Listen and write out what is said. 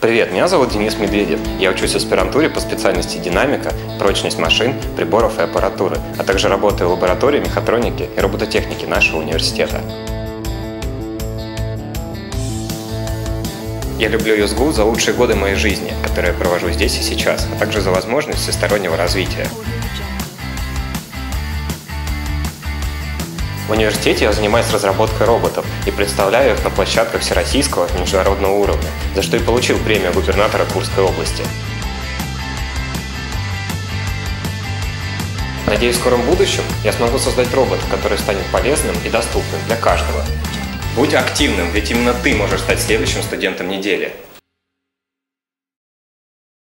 Привет, меня зовут Денис Медведев. Я учусь в аспирантуре по специальности динамика, прочность машин, приборов и аппаратуры, а также работаю в лаборатории мехатроники и робототехники нашего университета. Я люблю ЮСГУ за лучшие годы моей жизни, которые я провожу здесь и сейчас, а также за возможность всестороннего развития. В университете я занимаюсь разработкой роботов и представляю их на площадках всероссийского международного уровня, за что и получил премию губернатора Курской области. Надеюсь, в скором будущем я смогу создать робот, который станет полезным и доступным для каждого. Будь активным, ведь именно ты можешь стать следующим студентом недели.